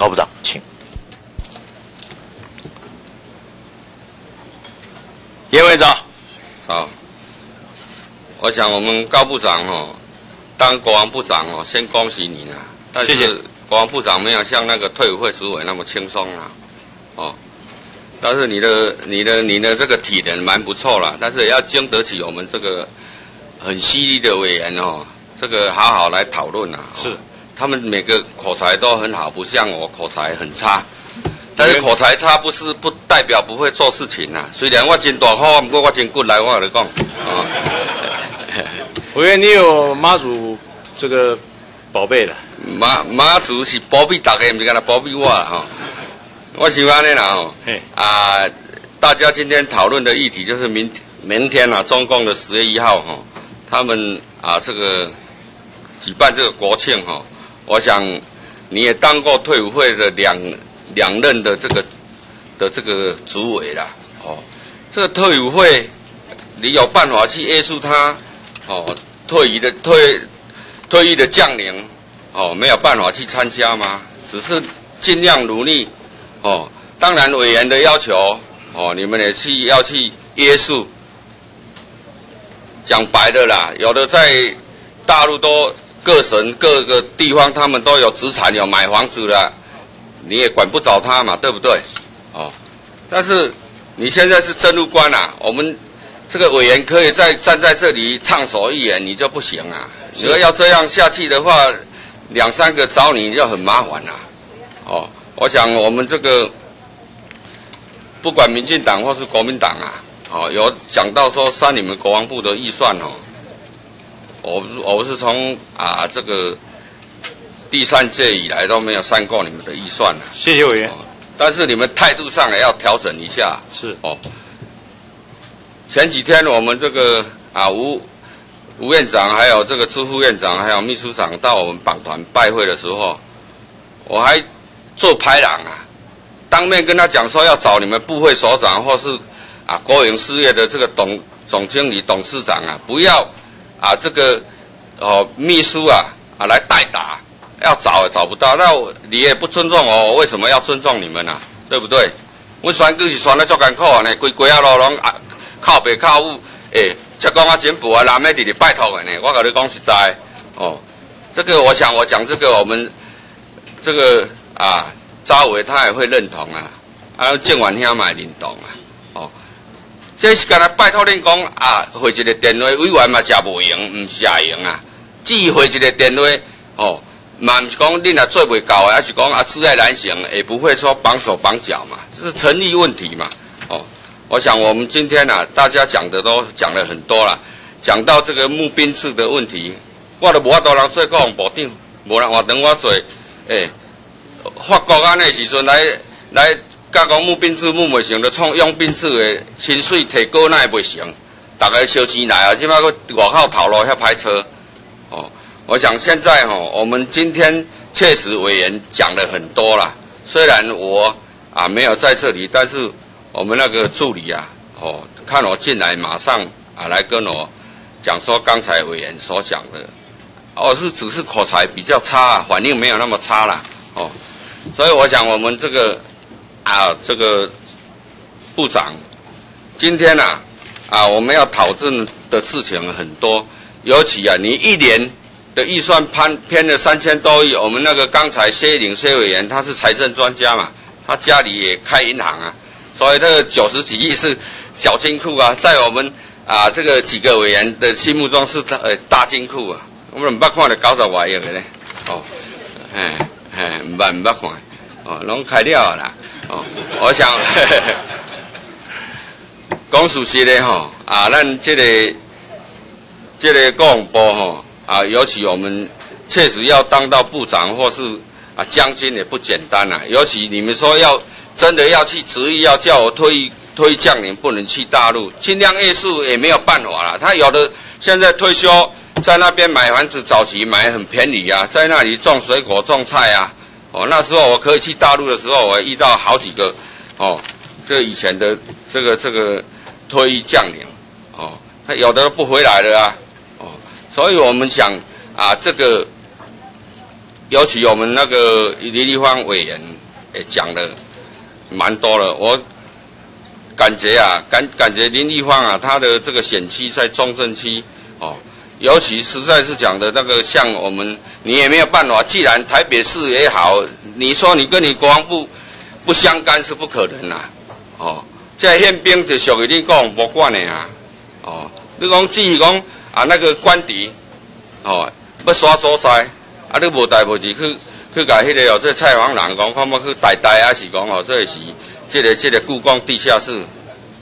高部长，请。叶委长，好。我想我们高部长哦，当国防部长哦，先恭喜你啊。但是国防部长没有像那个退伍会主委那么轻松啊，哦。但是你的、你的、你的这个体能蛮不错了，但是也要经得起我们这个很犀利的委员哦，这个好好来讨论啊。是，他们每个口才都很好，不像我口才很差。但是口才差不是不代表不会做事情呐。虽然我真大号，不过我真骨来，我跟你讲啊。委员，你有妈祖这个宝贝了？妈妈祖是保庇大家，不是干那保庇我哈。我喜欢的啦哦，啊，大家今天讨论的议题就是明明天啊，中共的十月一号哈，他们啊这个举办这个国庆哈，我想你也当过退伍会的两两任的这个的这个主委啦，哦，这个退伍会你有办法去约束他哦，退役的退退役的将领哦，没有办法去参加吗？只是尽量努力。哦，当然委员的要求，哦，你们也去要去约束。讲白的啦，有的在大陆都各省各个地方，他们都有资产，有买房子的，你也管不着他嘛，对不对？哦，但是你现在是政务官啊，我们这个委员可以在站在这里畅所欲言，你就不行啊。如果要这样下去的话，两三个找你就很麻烦啊，哦。我想我们这个不管民进党或是国民党啊，哦，有讲到说删你们国防部的预算哦，我我是从啊这个第三届以来都没有上过你们的预算了。谢谢委员。但是你们态度上也要调整一下。是。哦。前几天我们这个啊吴吴院长还有这个朱副院长还有秘书长到我们党团拜会的时候，我还。做排长啊，当面跟他讲说要找你们部会所长或是啊国营事业的这个董总经理、董事长啊，不要啊这个哦秘书啊啊来代打，要找也找不到，那你也不尊重我，我为什么要尊重你们呢？对不对？我选举是选得足艰苦呢，规规啊路拢啊靠北靠右，诶，浙江啊简埔啊南美地里拜托的呢，我跟你讲实在哦，这个我想我讲这个我们这个。啊，赵伟他也会认同啊，啊，郑万兄嘛认同啊，这是干来拜托恁讲啊，回一个电话，委员嘛真无用，唔是也用啊，只回一个电话，哦，嘛唔是讲恁也做袂到，还是讲啊，自爱难行，也不会说绑手绑脚嘛，这是诚意问题嘛，哦，我想我们今天啊，大家讲的都讲了很多了，讲到这个募兵制的问题，我都无法度人做国防部长，无人话等我做，诶。法国安尼时阵来来甲讲募兵制募袂成，就创用兵制的薪水提高那也袂成，大家烧钱来啊！即摆个外口头路遐歹车哦。我想现在吼，我们今天确实委员讲了很多啦。虽然我啊没有在这里，但是我们那个助理啊，哦，看我进来马上啊来跟我讲说刚才委员所讲的，哦是只是口才比较差，反应没有那么差啦，哦。所以我想，我们这个啊，这个部长今天呐啊，我们要讨论的事情很多。尤其啊，你一年的预算攀偏了三千多亿。我们那个刚才谢领谢委员他是财政专家嘛，他家里也开银行啊，所以这个九十几亿是小金库啊，在我们啊这个几个委员的心目中是呃大金库啊。我们不看的搞啥玩意儿呢？哦，哎。嘿，唔捌唔捌看，哦，拢开了啦，哦，我想，讲事实的吼，啊，咱这个这个广播吼，啊，尤其我们确实要当到部长或是啊将军也不简单啊，尤其你们说要真的要去执意要叫我退退将领不能去大陆，尽量艺术也没有办法了，他有的现在退休。在那边买房子，早期买很便宜啊，在那里种水果、种菜啊。哦，那时候我可以去大陆的时候，我遇到好几个哦，这以前的这个这个退役将领哦，他有的不回来了啊。哦，所以我们想啊，这个尤其我们那个林立芳委员也讲的蛮多了，我感觉啊，感感觉林立芳啊，他的这个选区在中正区哦，尤其实在是讲的那个像我们，你也没有办法，既然台北市也好，你说你跟你国防部不相干是不可能啦，哦，这宪兵就属于你讲不管的啊，哦，你讲至于讲啊那个官邸，哦，要耍所在。啊！你无代无志去去甲迄个哦，这采访人讲，看要去台台还是讲哦，这是这个这个故宫地下室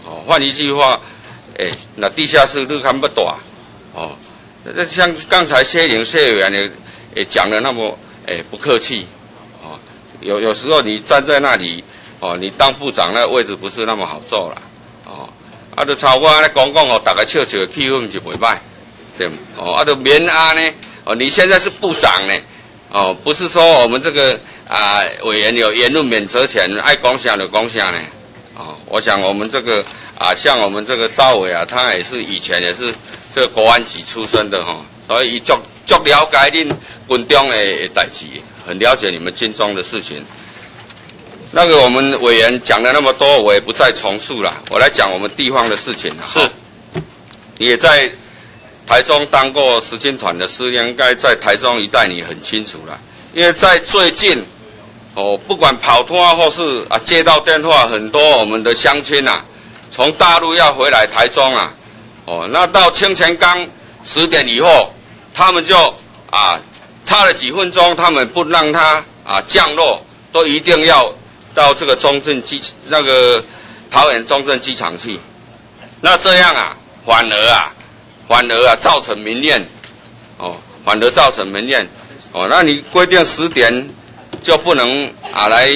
哦。换一句话，诶，那地下室你看不大。那像刚才谢玲谢委员也也讲的那么诶不客气哦。有有时候你站在那里哦，你当部长那位置不是那么好做了哦。啊，就超过安尼讲讲哦，大家笑笑气氛就袂歹，对哦，啊，就免安呢。哦，你现在是部长呢，哦，不是说我们这个啊委员有言论免责权，爱讲啥就讲啥呢，哦，我想我们这个啊，像我们这个赵伟啊，他也是以前也是这个国安局出身的哈，所以足足了解恁军中的代志，很了解你们军中的事情。那个我们委员讲了那么多，我也不再重述了，我来讲我们地方的事情了。是，也在。台中当过实践团的师，应该在台中一带你很清楚了。因为在最近，哦，不管跑通啊或是啊接到电话，很多我们的乡亲啊，从大陆要回来台中啊，哦，那到清泉岗十点以后，他们就啊差了几分钟，他们不让他啊降落，都一定要到这个中正机那个桃园中正机场去。那这样啊，反而啊。反而啊，造成民怨，哦，反而造成民怨，哦，那你规定十点就不能啊来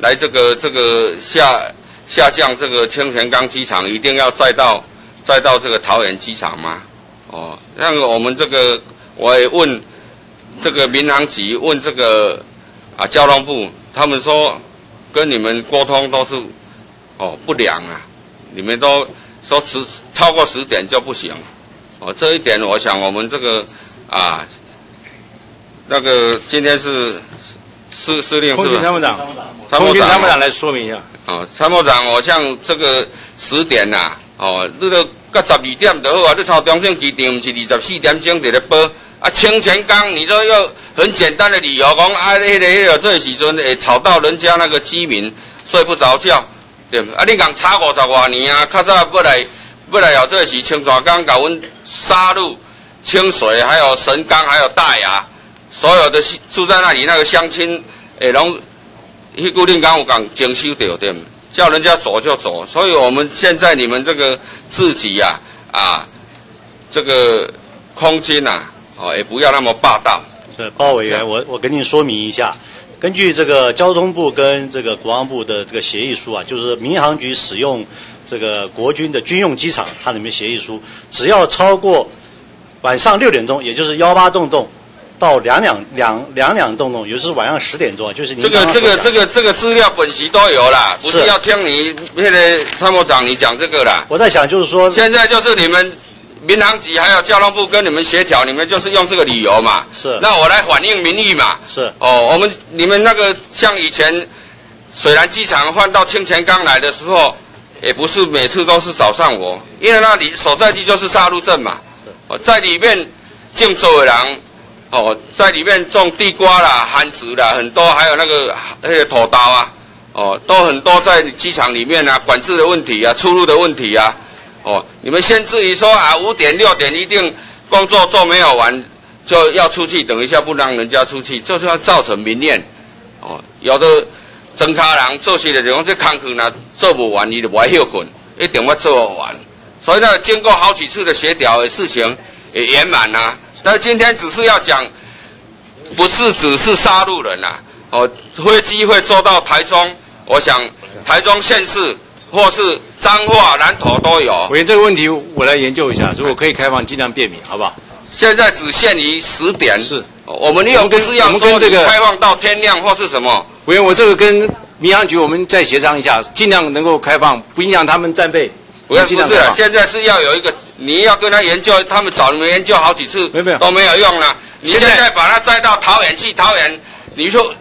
来这个这个下下降这个清泉岗机场，一定要再到再到这个桃园机场吗？哦，那个我们这个我也问这个民航局，问这个啊交通部，他们说跟你们沟通都是哦不良啊，你们都说十超过十点就不行。哦，这一点我想我们这个啊，那个今天是司司令是参谋长，参谋长参谋长来说明一下。哦，参谋长，我像这个十点呐，哦，你都到十二点就好啊，你朝中正机场毋是二十四点钟在咧飞啊，清泉岗，你说要很简单的理由讲啊，那个那个这时阵会吵到人家那个居民睡不着觉，对毋啊，你讲差五十外年啊，较早要来要来有这时清泉岗搞阮。沙鹿、清水，还有神冈，还有大雅，所有的住在那里那个乡亲，诶，拢迄固定岗有讲征收掉对毋叫人家走就走。所以我们现在你们这个自己呀，啊，这个空间呐，哦，也不要那么霸道。是包委员，我我跟您说明一下，根据这个交通部跟这个国防部的这个协议书啊，就是民航局使用。这个国军的军用机场，它里面协议书，只要超过晚上六点钟，也就是幺八洞洞到两两两两两栋栋，也就是晚上十点钟，就是这个这个这个这个资料本席都有啦，不是要听你那个参谋长你讲这个啦。我在想，就是说现在就是你们民航局还有交通部跟你们协调，你们就是用这个理由嘛。是。那我来反映民意嘛。是。哦，我们你们那个像以前水南机场换到清泉岗来的时候。也不是每次都是早上我，因为那里所在地就是沙鹿镇嘛，哦，在里面种周的人，哦，在里面种地瓜啦、番薯啦，很多，还有那个那个土豆啊，哦，都很多在机场里面啊，管制的问题啊，出入的问题啊，哦，你们先至于说啊，五点六点一定工作做没有完就要出去，等一下不让人家出去，就是要造成民怨，哦，有的。增卡人做事的就讲这工课呢做不完，伊就不爱休困，一定要做完。所以呢，经过好几次的协调的事情也圆满啦。但今天只是要讲，不是只是杀戮人呐。哦，飞机会坐到台中，我想台中县市或是彰化、南投都有。委员这个问题我来研究一下，如果可以开放，尽量便民，好不好？现在只限于十点。是。我们又不是要说这个开放到天亮或是什么。委员，我这个跟民航局我们再协商一下，尽量能够开放，不影响他们战备。不是，现在是要有一个，你要跟他研究，他们找你们研究好几次，没有都没有用了。你现在把他载到桃园去，桃园你就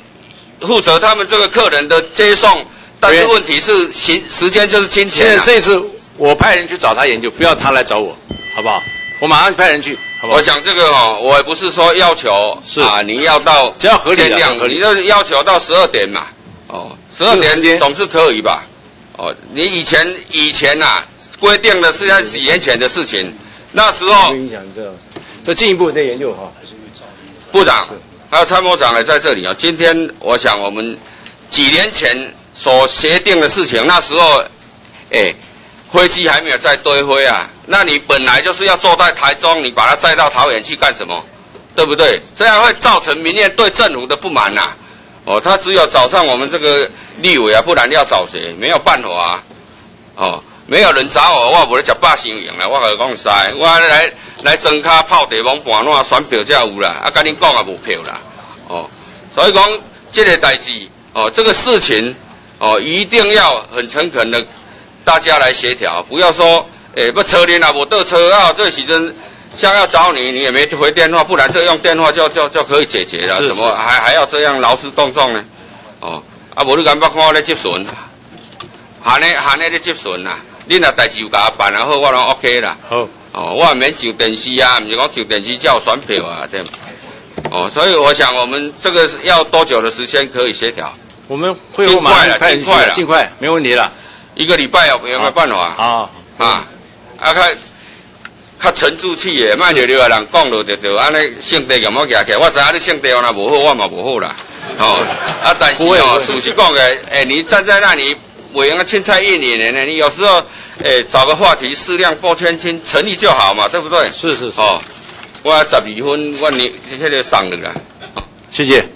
负责他们这个客人的接送，但是问题是时时间就是金现钱、啊。在这次我派人去找他研究，不要他来找我，好不好？我马上派人去，好不好？我想这个哦，我也不是说要求是啊，你要到只要合理啊天亮合，理你就要求到十二点嘛，哦，十二点总是可以吧？哦，你以前以前呐、规定的是在几年前的事情，那时候这进一步再研究哈。部长还有参谋长也在这里啊。今天我想我们几年前所协定的事情，那时候，哎，飞机还没有在堆灰啊，那你本来就是要坐在台中，你把它载到桃园去干什么？对不对？这样会造成民怨对政府的不满呐、哦，他只有找上我们这个立委啊，不然要找谁？没有办法啊。哦，没有人找我，我无咧食百姓赢啦，我甲你讲实，我来来装卡泡茶网盘烂选票才有啦，啊，跟恁讲也无票啦，哦，所以讲这个代志，哦，这个事情，哦，一定要很诚恳的，大家来协调，不要说，诶、不车轮啊，无倒车啊，这时阵像要找你，你也没回电话，不然这用电话就就就可以解决了，是怎么还还要这样劳师动众呢？哦，啊，无你敢捌看我咧接顺？喊你喊你咧接顺啦，恁若代志有甲我办啊好，我拢 OK 啦。好，哦，我也免上电视啊，毋是讲上电视才有选票啊，对。哦，所以我想我们这个要多久的时间可以协调？我们会后马上派尽快了尽快，没问题了。一个礼拜有有没有办法？好，啊，啊，较较沉住气的，卖着了人讲着就就安尼性地咁样举起来。我知影你性地若无好，我嘛无好啦。哦，啊，但是哦，事实讲的，哎，你站在那里，我用个青菜一年呢，你有时候，哎，找个话题适量拨千斤，诚意就好嘛，对不对？是是是，哦，我十二分，我你迄个送你啦。谢谢。